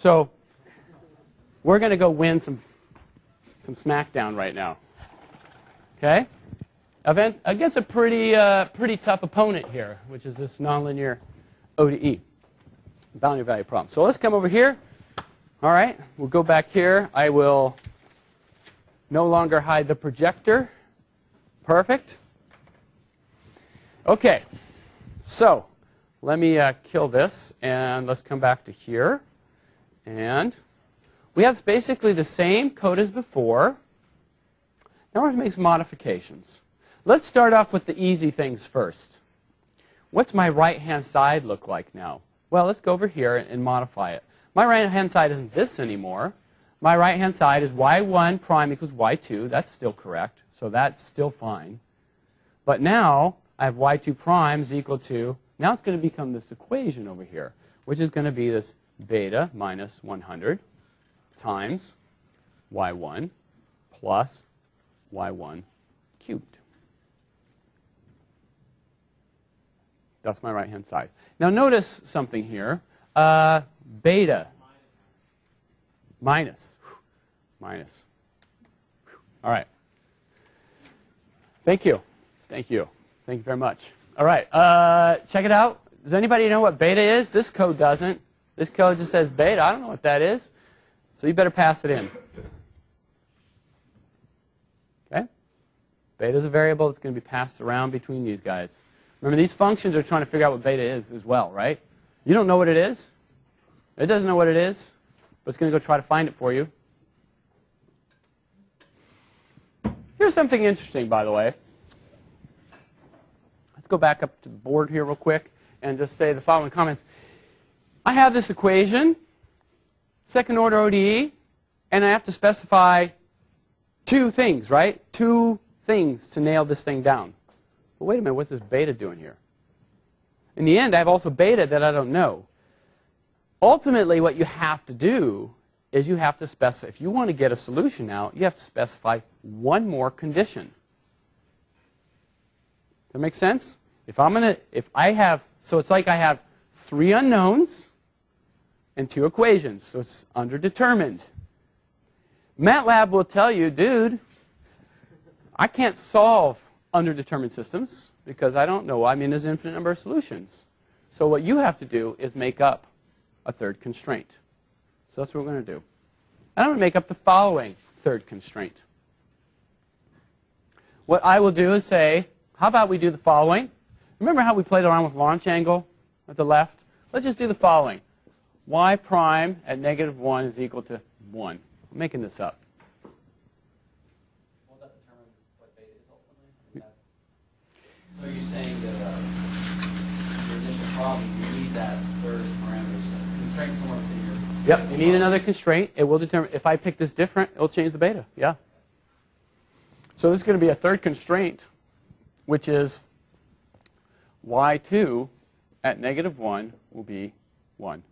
So we're going to go win some, some SmackDown right now. Okay? Event, against a pretty, uh, pretty tough opponent here, which is this nonlinear ODE, boundary value problem. So let's come over here. All right, we'll go back here. I will no longer hide the projector. Perfect. Okay, so let me uh, kill this, and let's come back to here. And we have basically the same code as before. Now we're going to make some modifications. Let's start off with the easy things first. What's my right-hand side look like now? Well, let's go over here and modify it. My right-hand side isn't this anymore. My right-hand side is y1 prime equals y2. That's still correct, so that's still fine. But now I have y2 prime is equal to, now it's going to become this equation over here, which is going to be this beta minus 100 times y1 plus y1 cubed. That's my right-hand side. Now notice something here. Uh, beta minus. Minus. All right. Thank you. Thank you. Thank you very much. All right. Uh, check it out. Does anybody know what beta is? This code doesn't. This code just says beta. I don't know what that is. So you better pass it in. Okay? Beta is a variable that's going to be passed around between these guys. Remember, these functions are trying to figure out what beta is as well, right? You don't know what it is. It doesn't know what it is, but it's going to go try to find it for you. Here's something interesting, by the way. Let's go back up to the board here real quick and just say the following comments. I have this equation, second order ODE, and I have to specify two things, right? Two things to nail this thing down. But wait a minute, what's this beta doing here? In the end, I have also beta that I don't know. Ultimately, what you have to do is you have to specify, if you want to get a solution out, you have to specify one more condition. Does that make sense? If I'm going to, if I have, so it's like I have three unknowns and two equations, so it's underdetermined. MATLAB will tell you, dude, I can't solve underdetermined systems because I don't know. I mean, there's an infinite number of solutions. So what you have to do is make up a third constraint. So that's what we're going to do. And I'm going to make up the following third constraint. What I will do is say, how about we do the following? Remember how we played around with launch angle at the left? Let's just do the following. y prime at negative 1 is equal to 1. I'm making this up. So you're saying that uh, your initial problem, you need that third parameter set, constraint somewhere within your. Yep, you need another constraint. It will determine, if I pick this different, it'll change the beta. Yeah. So this is going to be a third constraint, which is y2 at negative 1 will be 1.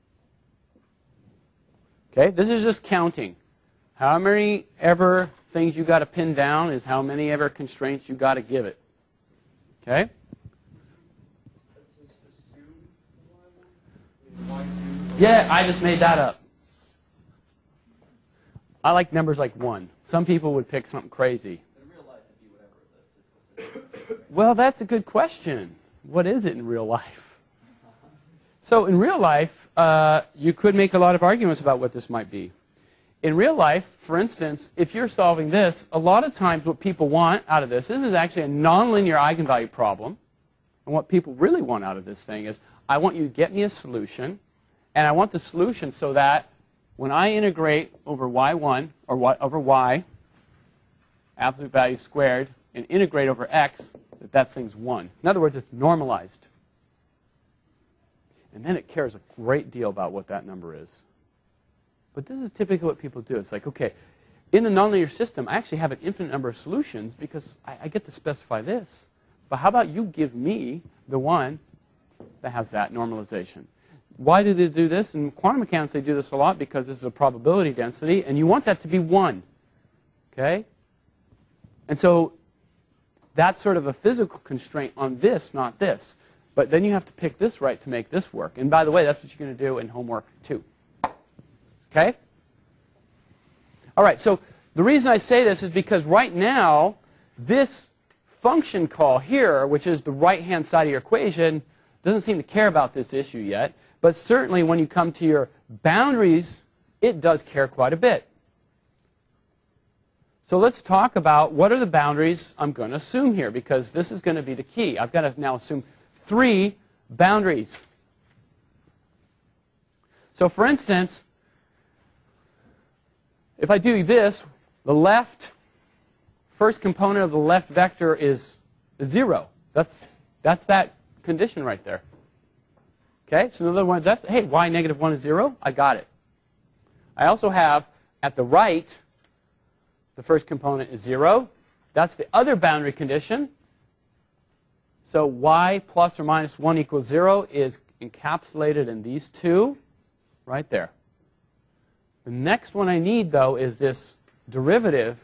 Okay, this is just counting. How many ever things you got to pin down is how many ever constraints you got to give it. Okay? Yeah, I just made that up. I like numbers like 1. Some people would pick something crazy. Well, that's a good question. What is it in real life? So, in real life, uh, you could make a lot of arguments about what this might be. In real life, for instance, if you're solving this, a lot of times what people want out of this, this is actually a nonlinear eigenvalue problem. And what people really want out of this thing is, I want you to get me a solution, and I want the solution so that when I integrate over y1 or y, over y, absolute value squared, and integrate over x, that that thing's 1. In other words, it's normalized. And then it cares a great deal about what that number is. But this is typically what people do. It's like, okay, in the nonlinear system, I actually have an infinite number of solutions because I, I get to specify this. But how about you give me the one that has that normalization? Why do they do this? In quantum mechanics, they do this a lot because this is a probability density, and you want that to be 1. Okay? And so that's sort of a physical constraint on this, not this. But then you have to pick this right to make this work. And by the way, that's what you're going to do in homework too. Okay? All right, so the reason I say this is because right now, this function call here, which is the right-hand side of your equation, doesn't seem to care about this issue yet. But certainly when you come to your boundaries, it does care quite a bit. So let's talk about what are the boundaries I'm going to assume here, because this is going to be the key. I've got to now assume three boundaries. So for instance, if I do this, the left, first component of the left vector is 0. That's, that's that condition right there. Okay, so in other words, that's, hey, y negative 1 is 0. I got it. I also have, at the right, the first component is 0. That's the other boundary condition. So y plus or minus 1 equals 0 is encapsulated in these two right there. The next one I need, though, is this derivative,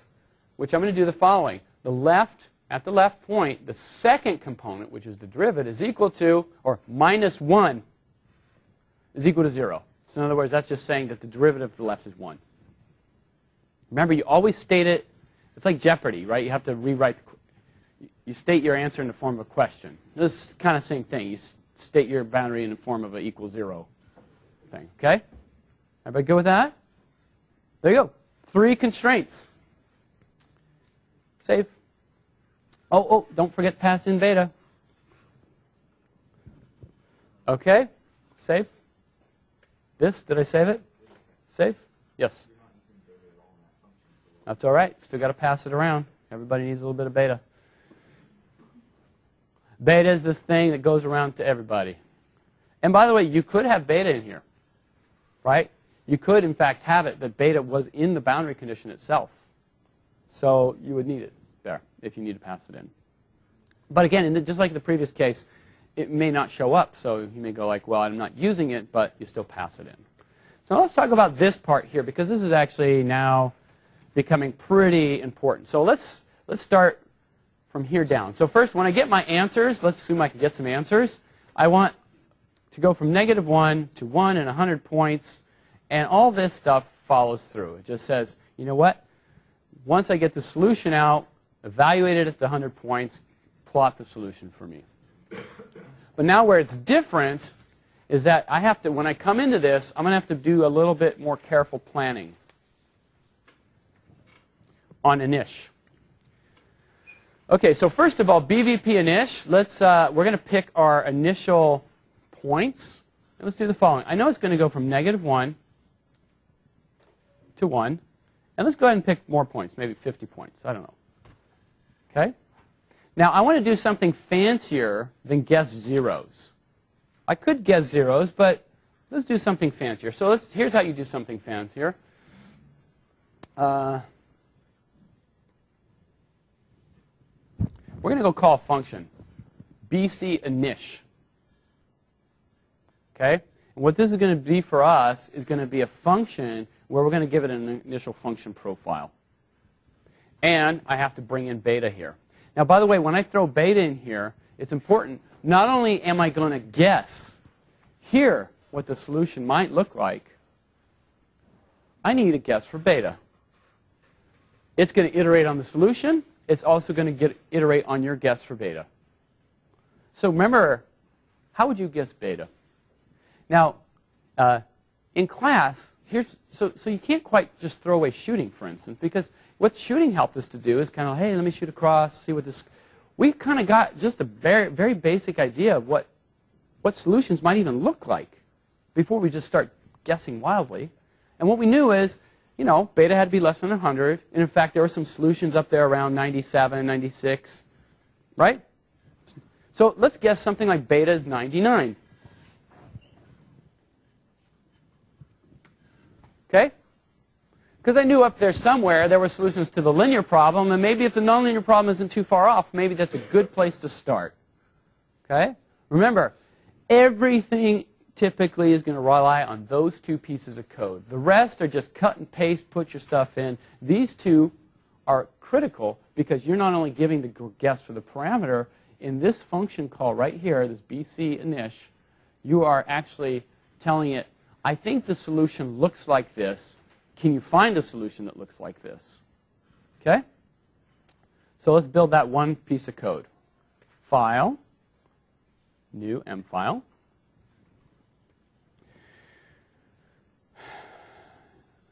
which I'm going to do the following. The left, at the left point, the second component, which is the derivative, is equal to, or minus 1, is equal to 0. So in other words, that's just saying that the derivative of the left is 1. Remember, you always state it. It's like Jeopardy, right? You have to rewrite. You state your answer in the form of a question. This is kind of the same thing. You state your boundary in the form of an equal 0 thing. Okay? Everybody good with that? There you go. Three constraints. Save. Oh, oh, don't forget pass in beta. Okay? Save. This, did I save it? Save? Yes. That's all right. Still got to pass it around. Everybody needs a little bit of beta. Beta is this thing that goes around to everybody. And by the way, you could have beta in here, right? You could, in fact, have it that beta was in the boundary condition itself. So you would need it there if you need to pass it in. But again, the, just like the previous case, it may not show up. So you may go like, well, I'm not using it, but you still pass it in. So let's talk about this part here because this is actually now becoming pretty important. So let's, let's start from here down. So first, when I get my answers, let's assume I can get some answers. I want to go from negative 1 to 1 and 100 points. And all this stuff follows through. It just says, you know what? Once I get the solution out, evaluate it at the 100 points, plot the solution for me. But now where it's different is that I have to, when I come into this, I'm going to have to do a little bit more careful planning on init. Okay, so first of all, BVP init, let's, uh, we're going to pick our initial points. And let's do the following. I know it's going to go from negative 1 to 1. And let's go ahead and pick more points, maybe 50 points. I don't know. Okay? Now, I want to do something fancier than guess zeros. I could guess zeros, but let's do something fancier. So let's, here's how you do something fancier. Uh, we're going to go call a function, BC init. Okay? And what this is going to be for us is going to be a function where we're going to give it an initial function profile. And I have to bring in beta here. Now, by the way, when I throw beta in here, it's important. Not only am I going to guess here what the solution might look like, I need a guess for beta. It's going to iterate on the solution. It's also going to get, iterate on your guess for beta. So remember, how would you guess beta? Now, uh, in class, here's so so you can't quite just throw away shooting, for instance, because what shooting helped us to do is kind of, hey, let me shoot across, see what this. We kind of got just a very very basic idea of what what solutions might even look like before we just start guessing wildly. And what we knew is, you know, beta had to be less than 100. And in fact, there were some solutions up there around 97, 96, right? So let's guess something like beta is 99. Okay? Because I knew up there somewhere there were solutions to the linear problem, and maybe if the nonlinear problem isn't too far off, maybe that's a good place to start. Okay? Remember, everything typically is going to rely on those two pieces of code. The rest are just cut and paste, put your stuff in. These two are critical because you're not only giving the guess for the parameter, in this function call right here, this BC init, you are actually telling it I think the solution looks like this. Can you find a solution that looks like this? Okay? So let's build that one piece of code. File, new M file.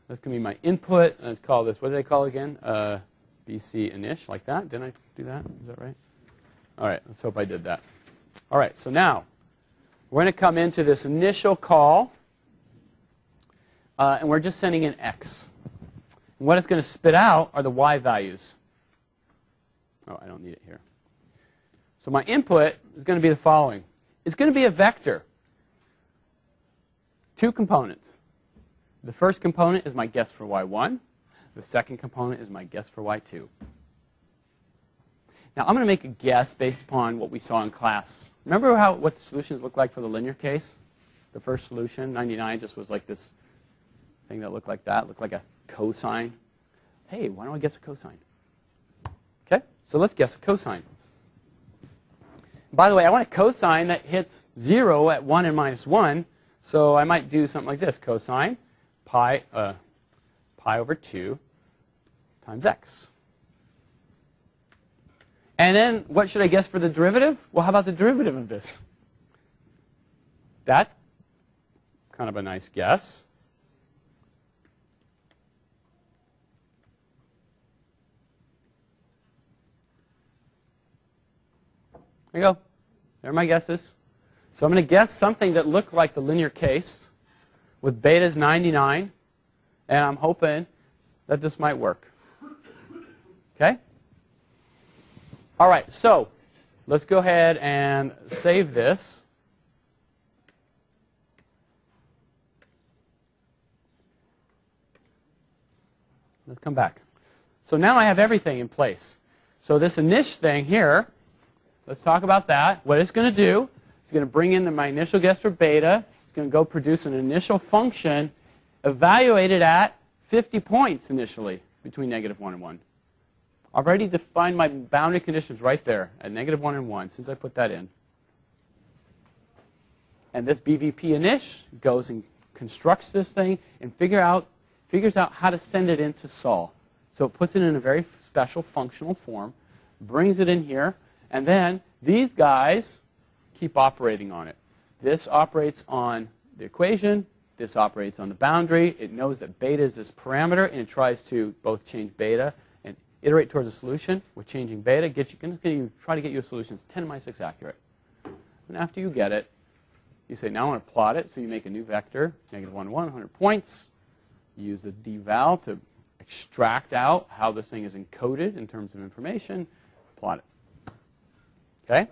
That's going to be my input. Let's call this, what did I call again? Uh, BC init, like that. Didn't I do that? Is that right? All right, let's hope I did that. All right, so now we're going to come into this initial call, uh, and we're just sending in x. And what it's going to spit out are the y values. Oh, I don't need it here. So my input is going to be the following. It's going to be a vector. Two components. The first component is my guess for y1. The second component is my guess for y2. Now I'm going to make a guess based upon what we saw in class. Remember how what the solutions look like for the linear case? The first solution, 99, just was like this thing that looked like that, looked like a cosine. Hey, why don't I guess a cosine? Okay, so let's guess a cosine. By the way, I want a cosine that hits 0 at 1 and minus 1, so I might do something like this. Cosine pi, uh, pi over 2 times x. And then what should I guess for the derivative? Well, how about the derivative of this? That's kind of a nice guess. There you go. There are my guesses. So I'm going to guess something that looked like the linear case with beta's 99, and I'm hoping that this might work. Okay? All right, so let's go ahead and save this. Let's come back. So now I have everything in place. So this init thing here, let's talk about that. What it's going to do, it's going to bring in my initial guess for beta. It's going to go produce an initial function evaluated at 50 points initially between negative 1 and 1. I've already defined my boundary conditions right there at negative 1 and 1 since I put that in. And this BVP init goes and constructs this thing and figure out, figures out how to send it into Sol. So it puts it in a very special functional form, brings it in here, and then these guys keep operating on it. This operates on the equation. This operates on the boundary. It knows that beta is this parameter, and it tries to both change beta and iterate towards a solution with changing beta. Get you, you try to get you a solution that's 10 to minus 6 accurate. And after you get it, you say, now I want to plot it. So you make a new vector, negative 1, 1, 100 points. You use the deval to extract out how this thing is encoded in terms of information. Plot it. Okay?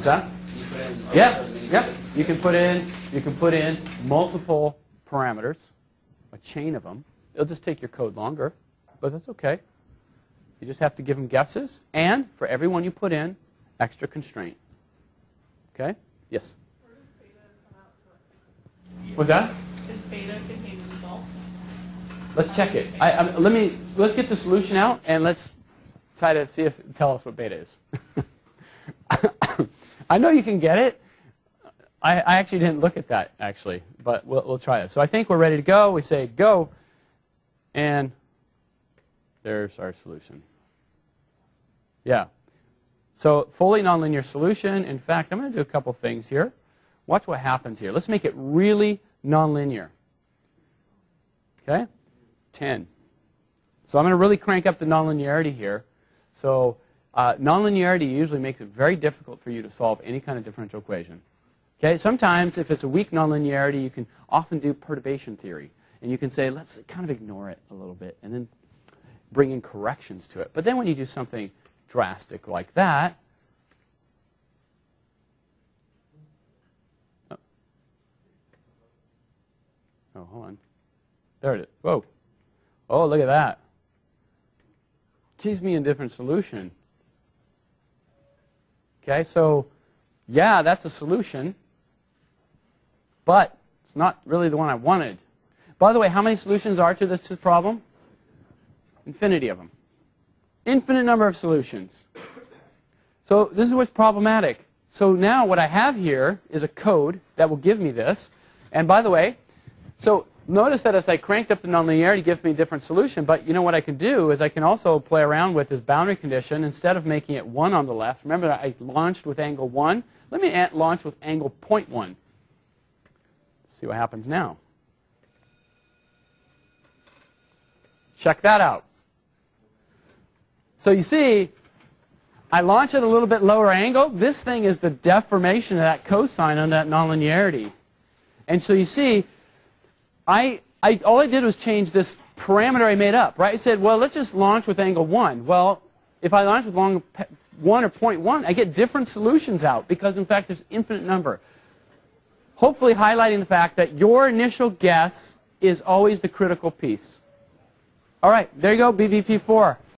What's that? Yeah, yeah. You can put in you can put in multiple parameters, a chain of them. It'll just take your code longer, but that's okay. You just have to give them guesses, and for every one you put in, extra constraint. Okay? Yes. What's that? Is beta contain result? Let's check it. I, I, let me let's get the solution out and let's try to see if tell us what beta is. I know you can get it. I, I, actually didn't look at that actually, but we'll, we'll try it. So I think we're ready to go. We say go, and there's our solution. Yeah. So fully nonlinear solution. In fact, I'm going to do a couple things here. Watch what happens here. Let's make it really nonlinear. Okay? 10. So I'm going to really crank up the nonlinearity here. So uh, nonlinearity usually makes it very difficult for you to solve any kind of differential equation. Okay? Sometimes, if it's a weak nonlinearity, you can often do perturbation theory. And you can say, let's kind of ignore it a little bit and then bring in corrections to it. But then when you do something drastic like that, oh, oh hold on. There it is. Whoa. Oh, look at that. Gives me a different solution. Okay, so yeah, that's a solution, but it's not really the one I wanted. By the way, how many solutions are to this problem? Infinity of them. Infinite number of solutions. So this is what's problematic. So now what I have here is a code that will give me this. And by the way, so notice that as I cranked up the nonlinearity, it gives me a different solution. But you know what I can do is I can also play around with this boundary condition. Instead of making it 1 on the left, remember that I launched with angle 1? Let me launch with angle 0.1. See what happens now. Check that out. So you see, I launch at a little bit lower angle. This thing is the deformation of that cosine on that nonlinearity. And so you see, I, I, all I did was change this parameter I made up, right? I said, well, let's just launch with angle 1. Well, if I launch with long, 1 or 0.1, I get different solutions out because, in fact, there's infinite number. Hopefully highlighting the fact that your initial guess is always the critical piece. All right, there you go, BVP4.